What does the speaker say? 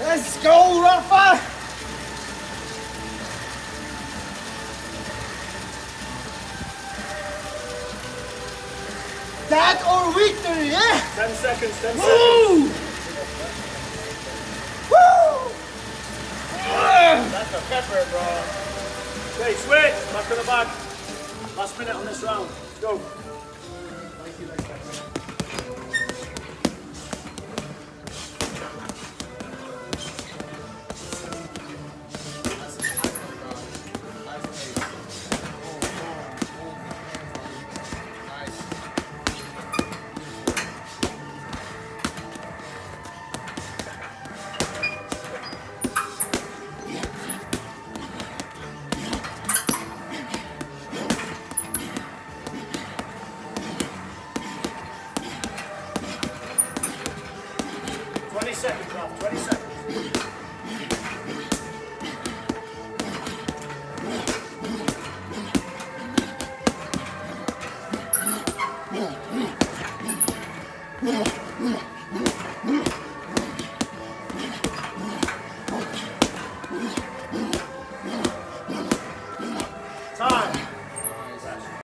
on fire! That or victory, yeah? 10 seconds, 10 seconds. Woo! Woo! That's a pepper, bro. Okay, switch. Back to the back. Last minute on this round. Let's go. Twenty seconds, Ralph. Twenty seconds. Yeah.